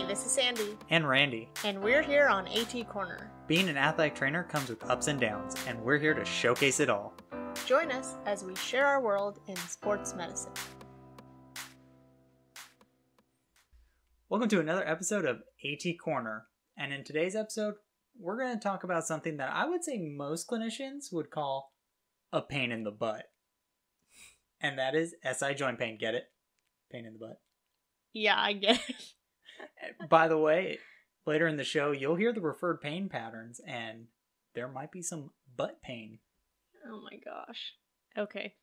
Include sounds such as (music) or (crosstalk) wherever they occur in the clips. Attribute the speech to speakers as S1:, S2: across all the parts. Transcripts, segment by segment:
S1: Hey, this is Sandy,
S2: and Randy.
S1: and we're here on AT Corner.
S2: Being an athletic trainer comes with ups and downs, and we're here to showcase it all.
S1: Join us as we share our world in sports medicine.
S2: Welcome to another episode of AT Corner. And in today's episode, we're going to talk about something that I would say most clinicians would call a pain in the butt. And that is SI joint pain. Get it? Pain in the butt.
S1: Yeah, I get it.
S2: By the way, later in the show, you'll hear the referred pain patterns, and there might be some butt pain.
S1: Oh my gosh. Okay.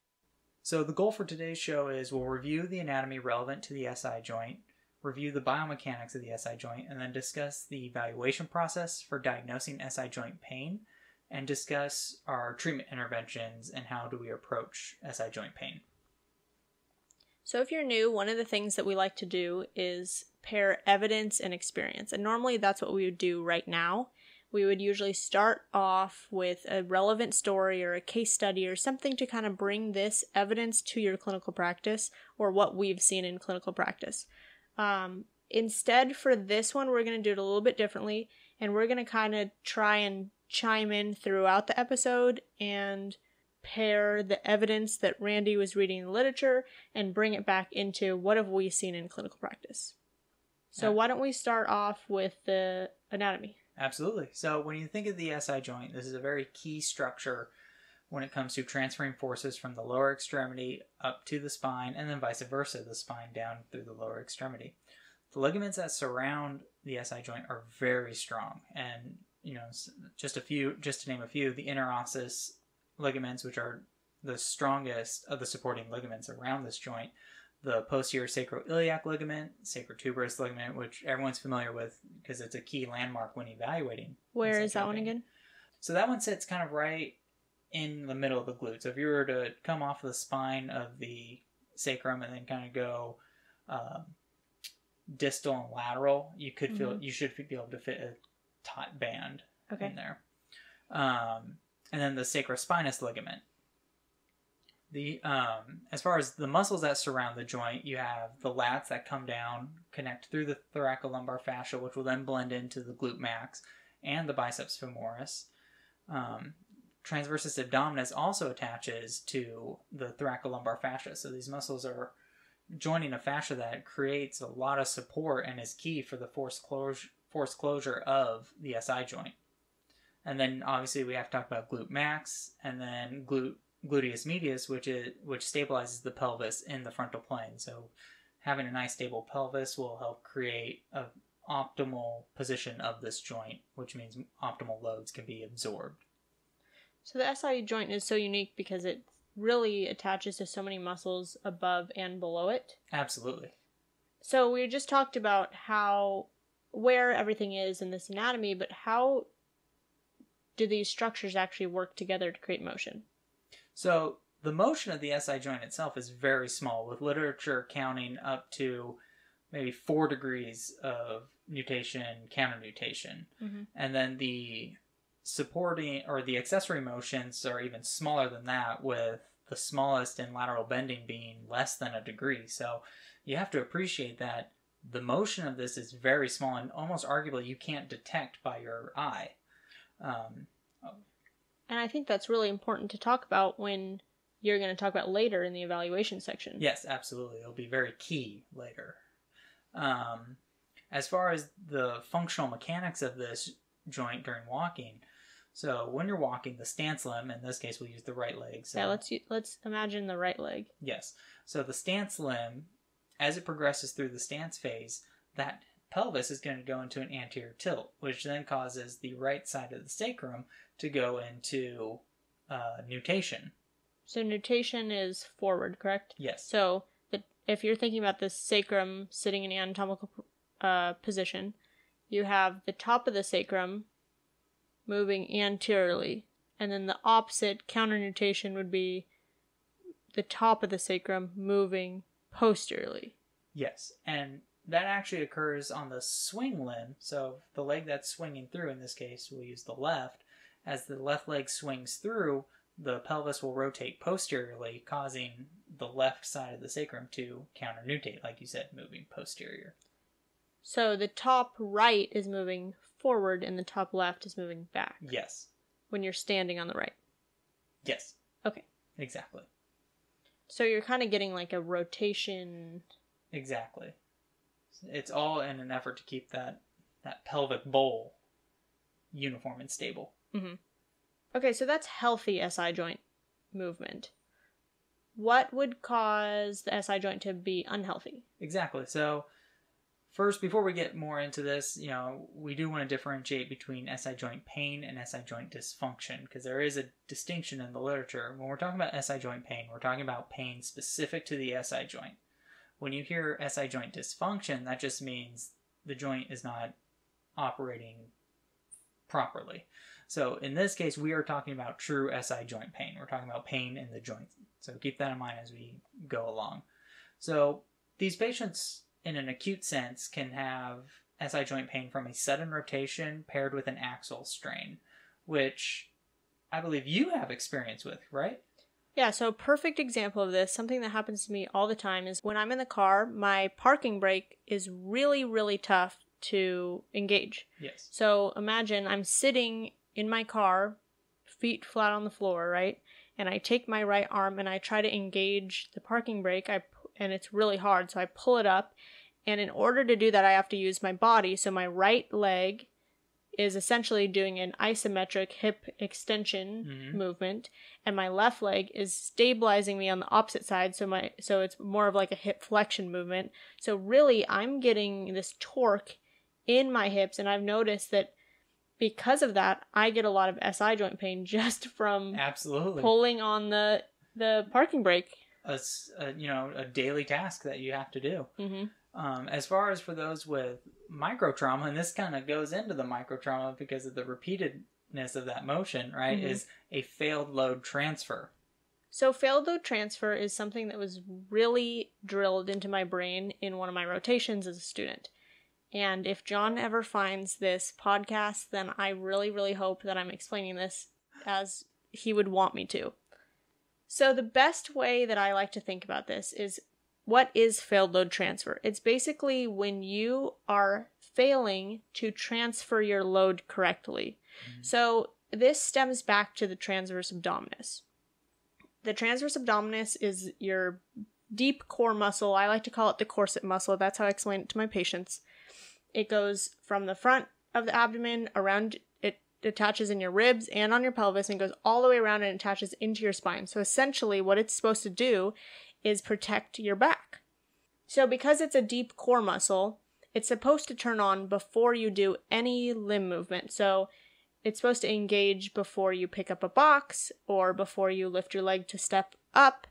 S2: So, the goal for today's show is we'll review the anatomy relevant to the SI joint, review the biomechanics of the SI joint, and then discuss the evaluation process for diagnosing SI joint pain, and discuss our treatment interventions and how do we approach SI joint pain.
S1: So, if you're new, one of the things that we like to do is pair evidence and experience. And normally that's what we would do right now. We would usually start off with a relevant story or a case study or something to kind of bring this evidence to your clinical practice or what we've seen in clinical practice. Um, instead, for this one, we're going to do it a little bit differently and we're going to kind of try and chime in throughout the episode and pair the evidence that Randy was reading in the literature and bring it back into what have we seen in clinical practice. So
S2: Yeah.
S1: why don't we start off with the anatomy?
S2: Absolutely. So, when you think of the SI joint, this is a very key structure when it comes to transferring forces from the lower extremity up to the spine and then vice versa, the spine down through the lower extremity. The ligaments that surround the SI joint are very strong and you know just a few just to name a few the interosseous ligaments which are the strongest of the supporting ligaments around this joint the posterior sacroiliac ligament sacrotuberous ligament which everyone's familiar with because it's a key landmark when evaluating
S1: Where is that one again?
S2: so that one sits kind of right in the middle of the glute. So if you were to come off the spine of the sacrum and then kind of go um, distal and lateral, you could feel
S1: Mhm.
S2: you should be able to fit a taut band
S1: Okay.
S2: in there. Um, and then the sacrospinous ligament. The um, as far as the muscles that surround the joint, you have the lats that come down, connect through the thoracolumbar fascia, which will then blend into the glute max and the biceps femoris. Um, transversus abdominis also attaches to the thoracolumbar fascia, so these muscles are joining a fascia that creates a lot of support and is key for the force closure force closure of the SI joint. And then obviously we have to talk about glute max and then glute gluteus medius, which is which stabilizes the pelvis in the frontal plane. So having a nice stable pelvis will help create a optimal position of this joint, which means optimal loads can be absorbed.
S1: So the SI joint is so unique because it really attaches to so many muscles above and below it.
S2: Absolutely.
S1: So we just talked about how where everything is in this anatomy, but how do these structures actually work together to create motion?
S2: So the motion of the SI joint itself is very small, with literature counting up to maybe four degrees of nutation, counter nutation.
S1: Mhm.
S2: And then the supporting or the accessory motions are even smaller than that, with the smallest in lateral bending being less than a degree. So you have to appreciate that the motion of this is very small and almost arguably you can't detect by your eye. Um,
S1: And I think that's really important to talk about when you're going to talk about later in the evaluation section.
S2: Yes, absolutely. It'll be very key later. Um, as far as the functional mechanics of this joint during walking, so when you're walking, the stance limb, in this case, we'll use the right leg. So,
S1: Yeah, let's let's imagine the right leg.
S2: yes. So the stance limb, as it progresses through the stance phase, that pelvis is going to go into an anterior tilt, which then causes the right side of the sacrum to go into uh, nutation.
S1: So nutation is forward, correct?
S2: Yes.
S1: So the, if you're thinking about the sacrum sitting in anatomical uh, position, you have the top of the sacrum moving anteriorly, and then the opposite counter nutation would be the top of the sacrum moving posteriorly.
S2: Yes, and that actually occurs on the swing limb. So the leg that's swinging through, in this case, we'll use the left. As the left leg swings through, the pelvis will rotate posteriorly, causing the left side of the sacrum to counter nutate, like you said, moving posterior.
S1: So the top right is moving forward and the top left is moving back
S2: Yes.
S1: when you're standing on the right.
S2: Yes.
S1: Okay.
S2: Exactly.
S1: So you're kind of getting like a rotation.
S2: Exactly. It's all in an effort to keep that that pelvic bowl uniform and stable. Mm-hmm.
S1: Okay, so that's healthy SI joint movement. What would cause the SI joint to be unhealthy?
S2: Exactly. So, first, before we get more into this, you know, we do want to differentiate between SI joint pain and SI joint dysfunction because there is a distinction in the literature. When we're talking about SI joint pain, we're talking about pain specific to the SI joint. When you hear SI joint dysfunction, that just means the joint is not operating properly. So, in this case, we are talking about true SI joint pain. We're talking about pain in the joint. So, keep that in mind as we go along. So, these patients, in an acute sense, can have SI joint pain from a sudden rotation paired with an axial strain, which I believe you have experience with, right?
S1: Yeah, so a perfect example of this, something that happens to me all the time is when I'm in the car, my parking brake is really, really tough to engage.
S2: Yes.
S1: So imagine I'm sitting in my car, feet flat on the floor, right? And I take my right arm and I try to engage the parking brake. I and it's really hard, so I pull it up. And in order to do that, I have to use my body. So my right leg is essentially doing an isometric hip extension
S2: Mhm.
S1: movement, and my left leg is stabilizing me on the opposite side. So my so it's more of like a hip flexion movement. So really, I'm getting this torque in my hips, and I've noticed that because of that, I get a lot of SI joint pain (laughs) just from
S2: Absolutely.
S1: pulling on the the parking brake.
S2: a, a, you know a daily task that you have to do.
S1: hmm
S2: Um, as far as for those with micro trauma, and this kind of goes into the micro trauma because of the repeatedness of that motion, right?
S1: Mhm.
S2: Is a failed load transfer.
S1: So failed load transfer is something that was really drilled into my brain in one of my rotations as a student. And if John ever finds this podcast, then I really, really hope that I'm explaining this as he would want me to. So the best way that I like to think about this is what is failed load transfer? It's basically when you are failing to transfer your load correctly. Mm-hmm. So this stems back to the transverse abdominis. The transverse abdominis is your deep core muscle. I like to call it the corset muscle. That's how I explain it to my patients. It goes from the front of the abdomen around it attaches in your ribs and on your pelvis and goes all the way around and attaches into your spine. So essentially what it's supposed to do is protect your back. So because it's a deep core muscle, it's supposed to turn on before you do any limb movement. So it's supposed to engage before you pick up a box or before you lift your leg to step up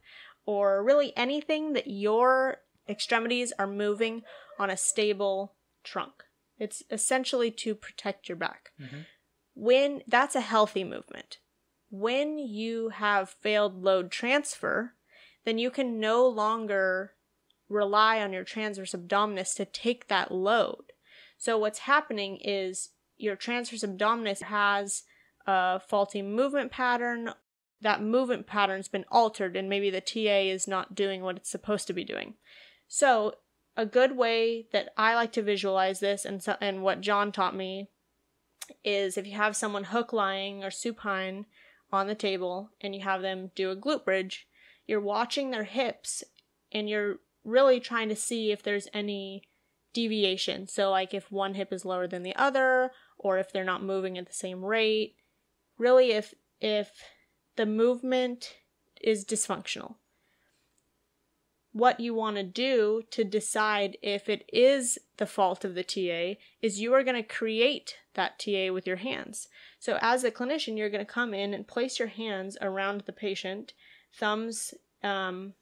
S1: or really anything that your extremities are moving on a stable trunk. It's essentially to protect your back.
S2: Mhm.
S1: When that's a healthy movement. When you have failed load transfer, then you can no longer rely on your transverse abdominis to take that load. So what's happening is your transverse abdominis has a faulty movement pattern. That movement pattern's been altered, and maybe the TA is not doing what it's supposed to be doing. So, a good way that I like to visualize this, and so, and what John taught me, is if you have someone hook lying or supine on the table, and you have them do a glute bridge, you're watching their hips, and you're really trying to see if there's any deviation. So, like if one hip is lower than the other, or if they're not moving at the same rate. Really, if if the movement is dysfunctional. What you want to do to decide if it is the fault of the TA is you are going to create that TA with your hands. So, as a clinician, you're going to come in and place your hands around the patient, thumbs um,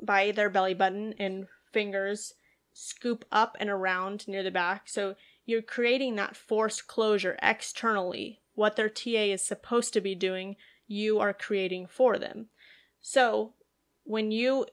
S1: by their belly button, and fingers scoop up and around near the back. So, you're creating that forced closure externally. What their TA is supposed to be doing, you are creating for them. So, when you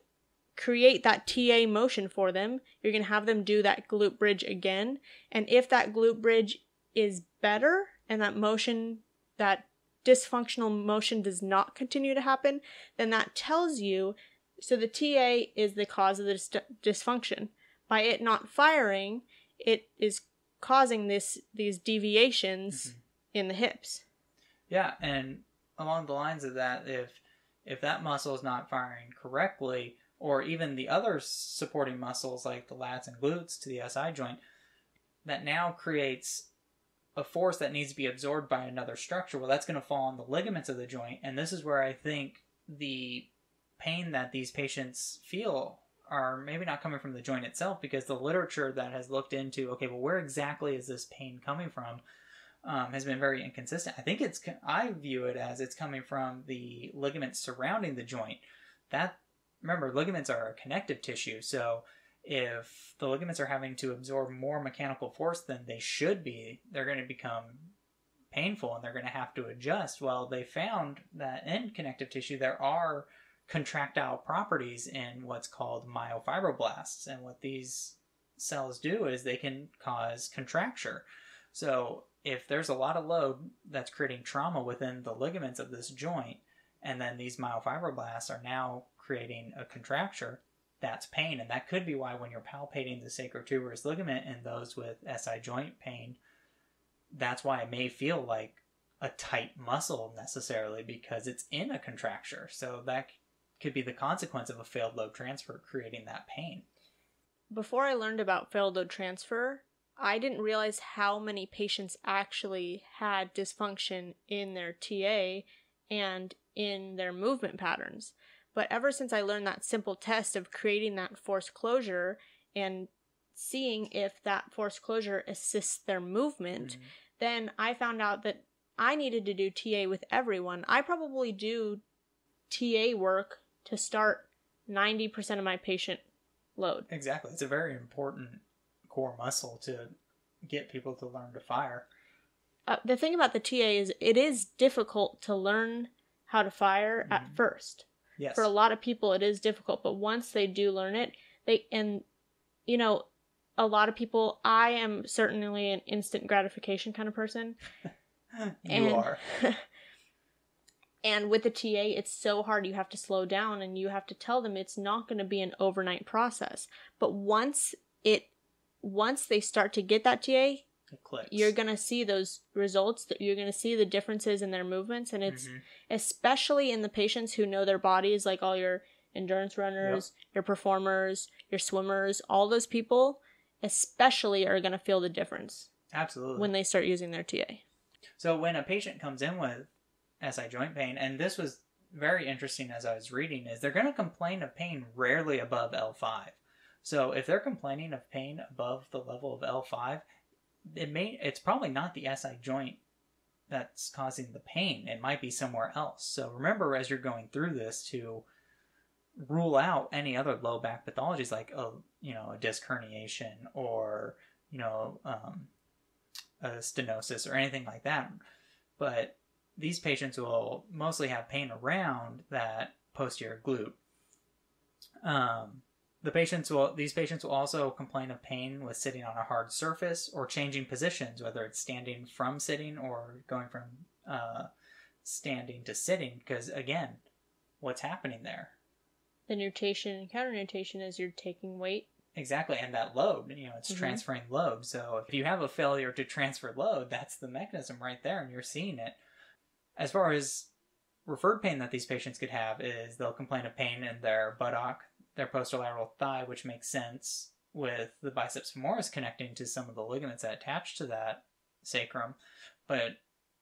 S1: create that TA motion for them, you're going to have them do that glute bridge again. And if that glute bridge is better and that motion, that dysfunctional motion does not continue to happen, then that tells you so the TA is the cause of the dys- dysfunction. By it not firing, it is causing this these deviations
S2: Mhm.
S1: in the hips.
S2: Yeah, and along the lines of that, if if that muscle is not firing correctly, or even the other supporting muscles like the lats and glutes to the SI joint, that now creates a force that needs to be absorbed by another structure. Well, that's going to fall on the ligaments of the joint, and this is where I think the pain that these patients feel are maybe not coming from the joint itself because the literature that has looked into okay well where exactly is this pain coming from um, has been very inconsistent. I think it's I view it as it's coming from the ligaments surrounding the joint. That remember ligaments are a connective tissue, so if the ligaments are having to absorb more mechanical force than they should be, they're going to become painful and they're going to have to adjust. Well, they found that in connective tissue there are contractile properties in what's called myofibroblasts, and what these cells do is they can cause contracture. So if there's a lot of load that's creating trauma within the ligaments of this joint, and then these myofibroblasts are now creating a contracture, that's pain. And that could be why when you're palpating the sacrotuberous ligament in those with SI joint pain, that's why it may feel like a tight muscle necessarily because it's in a contracture. So that could be the consequence of a failed load transfer creating that pain.
S1: Before I learned about failed load transfer, I didn't realize how many patients actually had dysfunction in their TA and in their movement patterns. But ever since I learned that simple test of creating that forced closure and seeing if that forced closure assists their movement, mm-hmm. then I found out that I needed to do TA with everyone. I probably do TA work to start 90% of my patient load.
S2: Exactly. It's a very important core muscle to get people to learn to fire.
S1: Uh, the thing about the TA is it is difficult to learn how to fire mm-hmm. at first.
S2: Yes.
S1: For a lot of people it is difficult, but once they do learn it, they and you know, a lot of people I am certainly an instant gratification kind of person. (laughs)
S2: you and, are. (laughs)
S1: and with the TA, it's so hard. You have to slow down and you have to tell them it's not going to be an overnight process. But once it once they start to get that TA, you're going to see those results that you're going to see the differences in their movements and it's mm-hmm. especially in the patients who know their bodies like all your endurance runners, yep. your performers, your swimmers, all those people especially are going to feel the difference.
S2: Absolutely.
S1: When they start using their TA.
S2: So when a patient comes in with SI joint pain and this was very interesting as I was reading is they're going to complain of pain rarely above L5. So if they're complaining of pain above the level of L5, it may it's probably not the SI joint that's causing the pain. It might be somewhere else. So remember as you're going through this to rule out any other low back pathologies like a you know a disc herniation or you know um, a stenosis or anything like that. But these patients will mostly have pain around that posterior glute. Um, the patients will these patients will also complain of pain with sitting on a hard surface or changing positions, whether it's standing from sitting or going from uh, standing to sitting. Because again, what's happening there?
S1: The nutation and counter nutation is you're taking weight.
S2: Exactly, and that load, you know, it's mm-hmm. transferring load. So if you have a failure to transfer load, that's the mechanism right there, and you're seeing it. As far as referred pain that these patients could have is they'll complain of pain in their buttock, their posterolateral thigh, which makes sense with the biceps femoris connecting to some of the ligaments that attach to that sacrum, but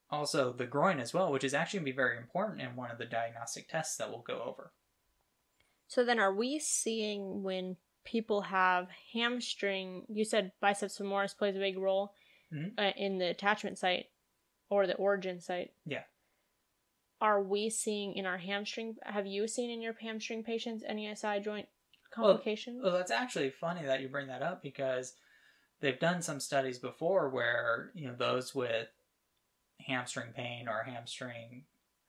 S2: also the groin as well, which is actually going to be very important in one of the diagnostic tests that we'll go over.
S1: So then, are we seeing when people have hamstring? You said biceps femoris plays a big role mm-hmm. uh, in the attachment site or the origin site.
S2: Yeah
S1: are we seeing in our hamstring? Have you seen in your hamstring patients any SI joint complications?
S2: Well, well, that's actually funny that you bring that up because they've done some studies before where you know those with hamstring pain or hamstring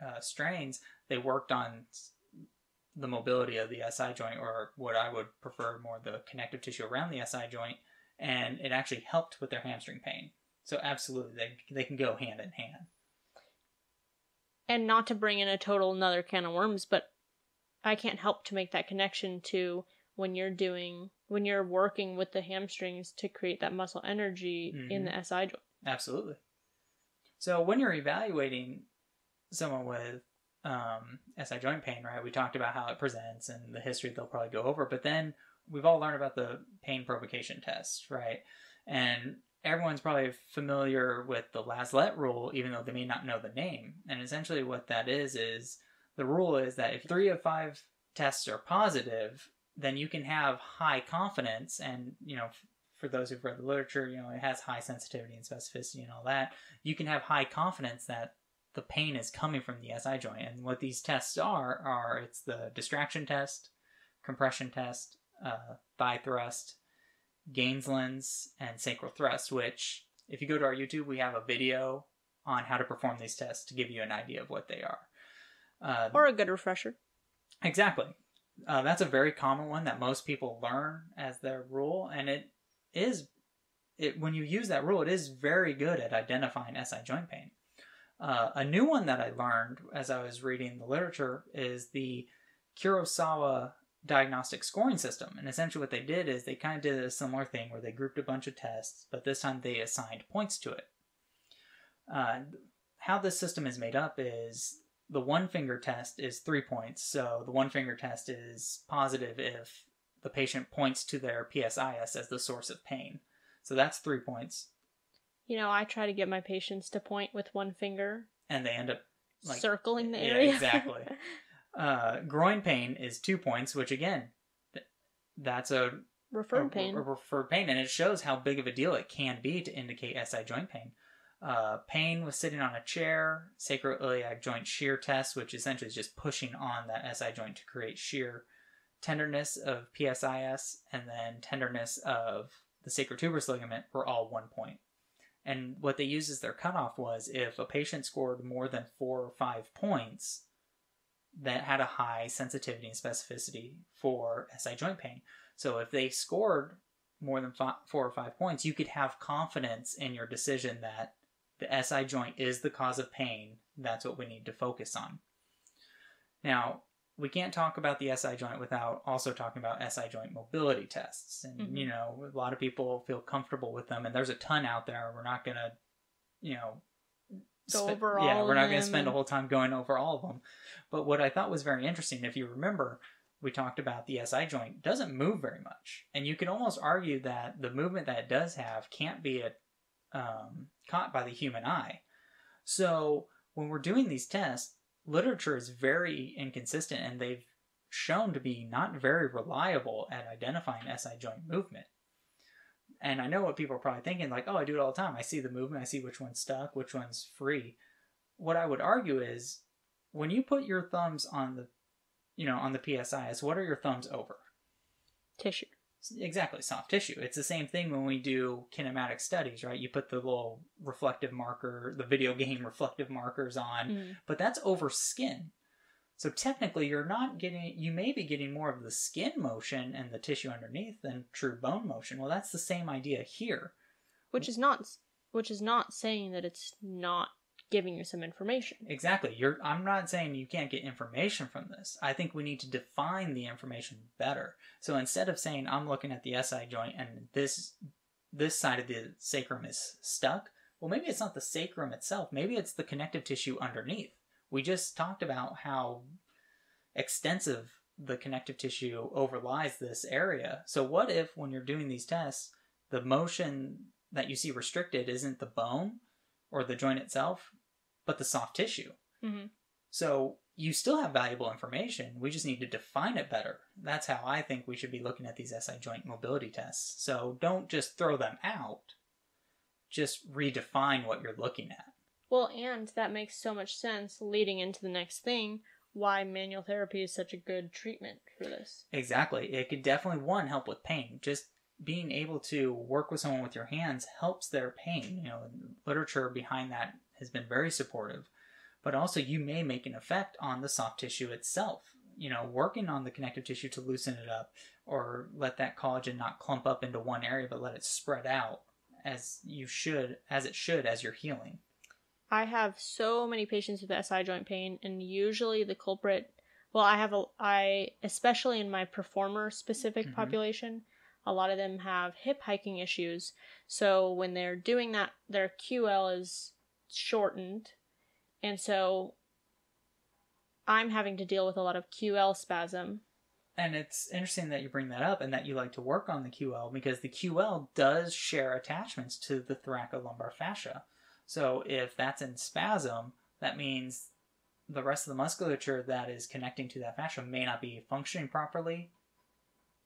S2: uh, strains, they worked on the mobility of the SI joint, or what I would prefer more the connective tissue around the SI joint, and it actually helped with their hamstring pain. So absolutely, they they can go hand in hand
S1: and not to bring in a total another can of worms, but I can't help to make that connection to when you're doing when you're working with the hamstrings to create that muscle energy in the SI joint.
S2: Absolutely. So when you're evaluating someone with um, SI joint pain, right? We talked about how it presents and the history they'll probably go over, but then we've all learned about the pain provocation test, right? And everyone's probably familiar with the Laslett rule, even though they may not know the name. And essentially, what that is is the rule is that if three of five tests are positive, then you can have high confidence. And, you know, for those who've read the literature, you know, it has high sensitivity and specificity and all that. You can have high confidence that the pain is coming from the SI joint. And what these tests are, are it's the distraction test, compression test, uh, thigh thrust, Gaenslen's, and sacral thrust, which, if you go to our YouTube, we have a video on how to perform these tests to give you an idea of what they are. Uh,
S1: Or a good refresher.
S2: Exactly. Uh, that's a very common one that most people learn as their rule, and it is it when you use that rule, it is very good at identifying SI joint pain. Uh, a new one that I learned as I was reading the literature is the Kurosawa diagnostic scoring system, and essentially what they did is they kind of did a similar thing where they grouped a bunch of tests, but this time they assigned points to it. Uh, how this system is made up is the one finger test is three points. So the one finger test is positive if the patient points to their PSIS as the source of pain. So that's three points.
S1: You know, I try to get my patients to point with one finger,
S2: And they end up like
S1: circling the
S2: yeah,
S1: area.
S2: exactly. (laughs) uh, groin pain is two points, which again, th- that's a,
S1: Referred
S2: a-
S1: pain.
S2: a referred pain, and it shows how big of a deal it can be to indicate SI joint pain. Uh, pain with sitting on a chair, sacroiliac joint shear test, which essentially is just pushing on that SI joint to create shear. Tenderness of PSIS, and then tenderness of the sacrotuberous ligament were all one point. And what they used as their cutoff was if a patient scored more than four or five points, that had a high sensitivity and specificity for SI joint pain. So if they scored more than five, four or five points, you could have confidence in your decision that the SI joint is the cause of pain. That's what we need to focus on. Now, we can't talk about the SI joint without also talking about SI joint mobility tests. And,
S1: Mhm.
S2: you know, a lot of people feel comfortable with them, and there's a ton out there. We're not going to, you know,
S1: Over
S2: yeah,
S1: all
S2: we're not going to spend a whole time going over all of them. But what I thought was very interesting, if you remember, we talked about the SI joint doesn't move very much, and you can almost argue that the movement that it does have can't be a, um, caught by the human eye. So when we're doing these tests, literature is very inconsistent, and they've shown to be not very reliable at identifying SI joint movement. And I know what people are probably thinking, like, oh, I do it all the time. I see the movement, I see which one's stuck, which one's free. What I would argue is when you put your thumbs on the you know, on the PSIS, what are your thumbs over?
S1: Tissue.
S2: Exactly, soft tissue. It's the same thing when we do kinematic studies, right? You put the little reflective marker, the video game reflective markers on,
S1: Mm.
S2: but that's over skin. So technically, you're not getting, you may be getting more of the skin motion and the tissue underneath than true bone motion. Well, that's the same idea here.
S1: Which is not which is not saying that it's not giving you some information.
S2: Exactly. You're I'm not saying you can't get information from this. I think we need to define the information better. So instead of saying I'm looking at the SI joint and this this side of the sacrum is stuck, well maybe it's not the sacrum itself. Maybe it's the connective tissue underneath. We just talked about how extensive the connective tissue overlies this area. So what if when you're doing these tests, the motion that you see restricted isn't the bone or the joint itself, but the soft tissue.
S1: Mm-hmm.
S2: So you still have valuable information. We just need to define it better. That's how I think we should be looking at these SI joint mobility tests. So don't just throw them out. Just redefine what you're looking at.
S1: Well, and that makes so much sense leading into the next thing why manual therapy is such a good treatment for this.
S2: Exactly. It could definitely one help with pain. Just being able to work with someone with your hands helps their pain. You know, literature behind that has been very supportive. But also you may make an effect on the soft tissue itself. You know, working on the connective tissue to loosen it up or let that collagen not clump up into one area but let it spread out as you should as it should as you're healing.
S1: I have so many patients with SI joint pain, and usually the culprit. Well, I have a I especially in my performer specific
S2: Mhm.
S1: population, a lot of them have hip hiking issues. So when they're doing that, their QL is shortened. And so I'm having to deal with a lot of QL spasm.
S2: And it's interesting that you bring that up and that you like to work on the QL because the QL does share attachments to the thoracolumbar fascia. So if that's in spasm, that means the rest of the musculature that is connecting to that fascia may not be functioning properly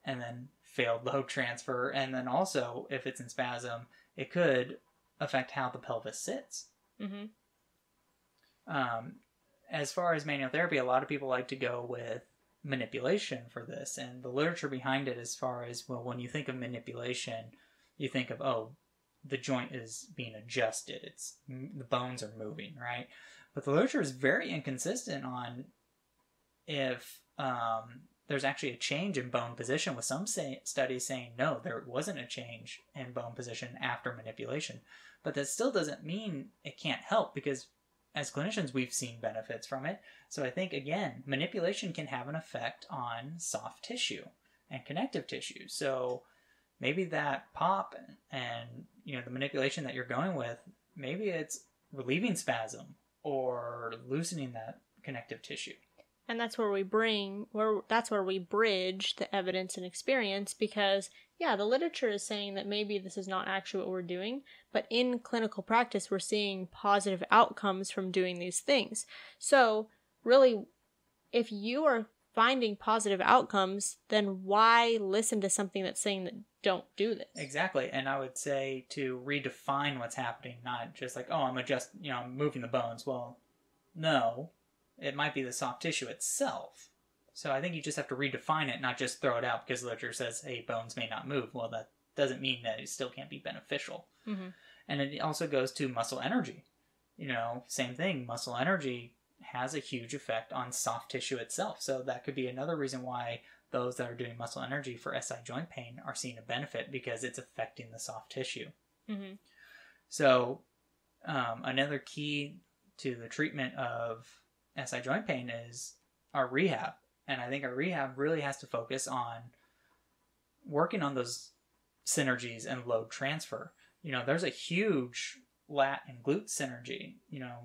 S2: and then failed load transfer. And then also, if it's in spasm, it could affect how the pelvis sits.
S1: Mm-hmm.
S2: Um, as far as manual therapy, a lot of people like to go with manipulation for this, and the literature behind it, as far as well, when you think of manipulation, you think of oh, the joint is being adjusted, it's the bones are moving, right? But the literature is very inconsistent on if um, there's actually a change in bone position, with some say, studies saying no, there wasn't a change in bone position after manipulation. But that still doesn't mean it can't help because as clinicians, we've seen benefits from it. So I think, again, manipulation can have an effect on soft tissue and connective tissue. So maybe that pop and, you know, the manipulation that you're going with, maybe it's relieving spasm or loosening that connective tissue.
S1: And that's where we bring where that's where we bridge the evidence and experience because yeah the literature is saying that maybe this is not actually what we're doing but in clinical practice we're seeing positive outcomes from doing these things. So really if you are finding positive outcomes then why listen to something that's saying that don't do this
S2: exactly and i would say to redefine what's happening not just like oh i'm adjust you know i'm moving the bones well no it might be the soft tissue itself. So I think you just have to redefine it, not just throw it out because literature says, hey, bones may not move. Well, that doesn't mean that it still can't be beneficial.
S1: Mm-hmm.
S2: And it also goes to muscle energy. You know, same thing, muscle energy has a huge effect on soft tissue itself. So that could be another reason why those that are doing muscle energy for SI joint pain are seeing a benefit because it's affecting the soft tissue.
S1: Mm-hmm.
S2: So, um, another key to the treatment of SI joint pain is our rehab. And I think our rehab really has to focus on working on those synergies and load transfer. You know, there's a huge lat and glute synergy, you know,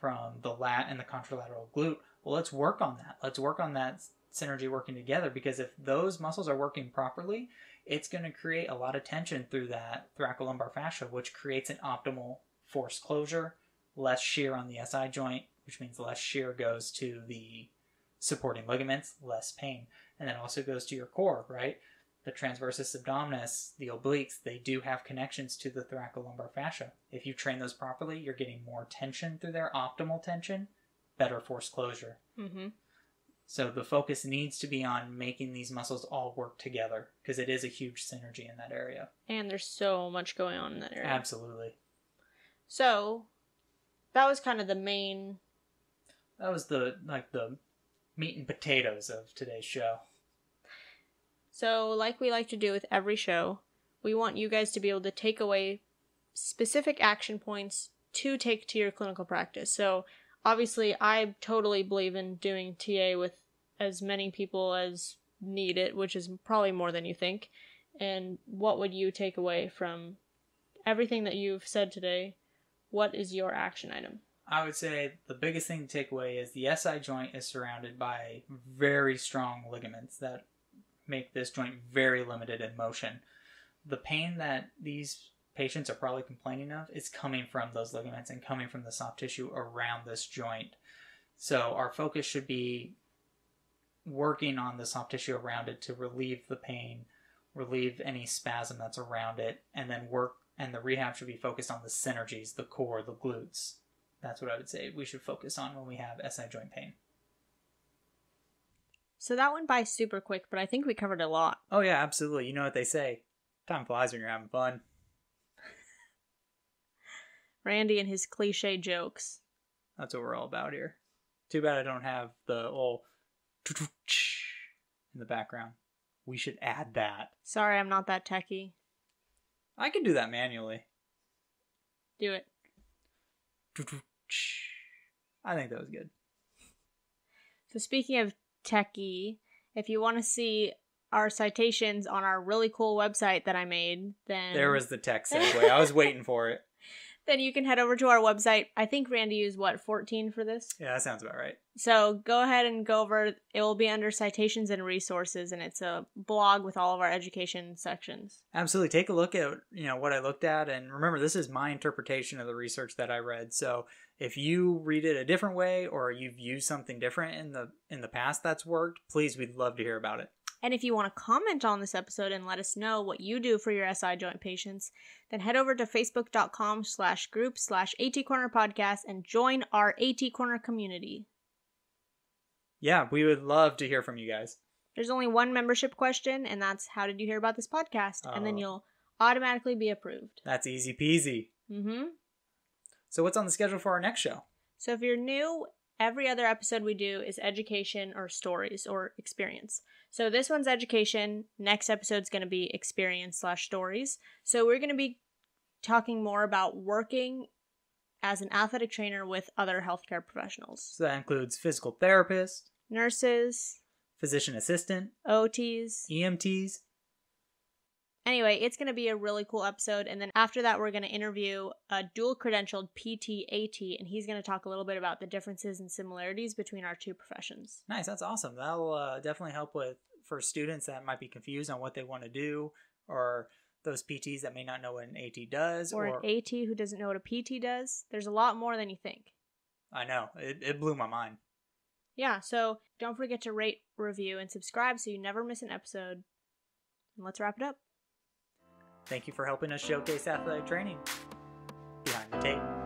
S2: from the lat and the contralateral glute. Well, let's work on that. Let's work on that synergy working together because if those muscles are working properly, it's going to create a lot of tension through that thoracolumbar fascia, which creates an optimal force closure, less shear on the SI joint, which means less shear goes to the supporting ligaments, less pain. And then also goes to your core, right? The transversus abdominis, the obliques, they do have connections to the thoracolumbar fascia. If you train those properly, you're getting more tension through there, optimal tension, better force closure.
S1: Mm-hmm.
S2: So the focus needs to be on making these muscles all work together because it is a huge synergy in that area.
S1: And there's so much going on in that area.
S2: Absolutely.
S1: So that was kind of the main
S2: that was the like the meat and potatoes of today's show.
S1: So, like we like to do with every show, we want you guys to be able to take away specific action points to take to your clinical practice. So, obviously, I totally believe in doing TA with as many people as need it, which is probably more than you think. And what would you take away from everything that you've said today? What is your action item?
S2: I would say the biggest thing to take away is the SI joint is surrounded by very strong ligaments that make this joint very limited in motion. The pain that these patients are probably complaining of is coming from those ligaments and coming from the soft tissue around this joint. So our focus should be working on the soft tissue around it to relieve the pain, relieve any spasm that's around it, and then work and the rehab should be focused on the synergies, the core, the glutes, that's what I would say we should focus on when we have SI joint pain.
S1: So that went by super quick, but I think we covered a lot.
S2: Oh, yeah, absolutely. You know what they say time flies when you're having fun. (laughs)
S1: Randy and his cliche jokes.
S2: That's what we're all about here. Too bad I don't have the old in the background. We should add that.
S1: Sorry, I'm not that techy.
S2: I can do that manually.
S1: Do it.
S2: I think that was good.
S1: So speaking of techie, if you want to see our citations on our really cool website that I made, then
S2: There was the tech (laughs) segue. I was waiting for it.
S1: then you can head over to our website. I think Randy used what, 14 for this?
S2: Yeah, that sounds about right.
S1: So go ahead and go over. It will be under citations and resources, and it's a blog with all of our education sections.
S2: Absolutely. Take a look at you know what I looked at, and remember this is my interpretation of the research that I read. So if you read it a different way, or you've used something different in the in the past that's worked, please, we'd love to hear about it.
S1: And if you want to comment on this episode and let us know what you do for your SI joint patients, then head over to facebook.com slash group slash AT Corner podcast and join our AT Corner community.
S2: Yeah, we would love to hear from you guys.
S1: There's only one membership question, and that's how did you hear about this podcast? And then
S2: Oh.
S1: you'll automatically be approved.
S2: That's easy peasy.
S1: Mm-hmm.
S2: So what's on the schedule for our next show?
S1: So if you're new, every other episode we do is education or stories or experience. So this one's education. Next episode's going to be experience slash stories. So we're going to be talking more about working as an athletic trainer with other healthcare professionals,
S2: So that includes physical therapists,
S1: nurses,
S2: physician assistant,
S1: OTs.
S2: EMTs.
S1: Anyway, it's going to be a really cool episode. And then after that, we're going to interview a dual credentialed PT-AT, and he's going to talk a little bit about the differences and similarities between our two professions.
S2: Nice, that's awesome. That'll uh, definitely help with for students that might be confused on what they want to do, or those PTs that may not know what an AT does.
S1: Or an AT who doesn't know what a PT does. There's a lot more than you think.
S2: I know it, it blew my mind.
S1: Yeah, so don't forget to rate, review, and subscribe so you never miss an episode. And let's wrap it up.
S2: Thank you for helping us showcase athletic training behind the tape.